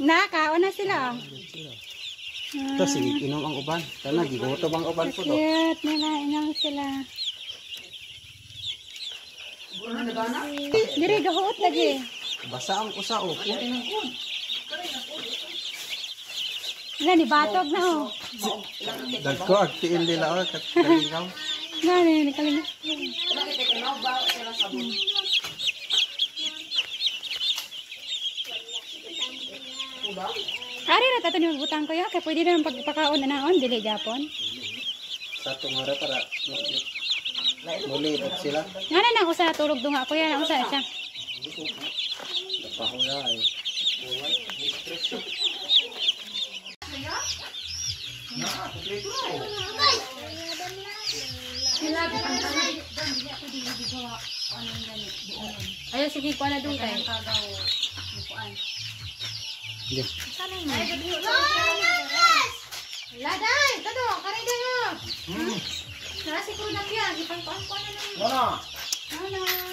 Nakaon na sila. Ito si inom ang uban. Kana gigutom ang uban po do. Cute. Nakainang sila. Diri gahuot lagi. Basa ang usa o. Wala ni batog na oh. Dagko ag tiil nila o kat kalingaw. Gani ni kaling. Ari ra tato ni magbutang ko ya kay pwede na pagpakaon na naon dili japon. Sa tungara para muli sila. Ngana nang usa tulog dunga ko ya nang usa siya. Napahula ay. Ayo sige ko na dun kay. Hindi. Laday, kado, kare din mo. Nasi ko na piya, ipang kuan ko na lang. Wala. Ano?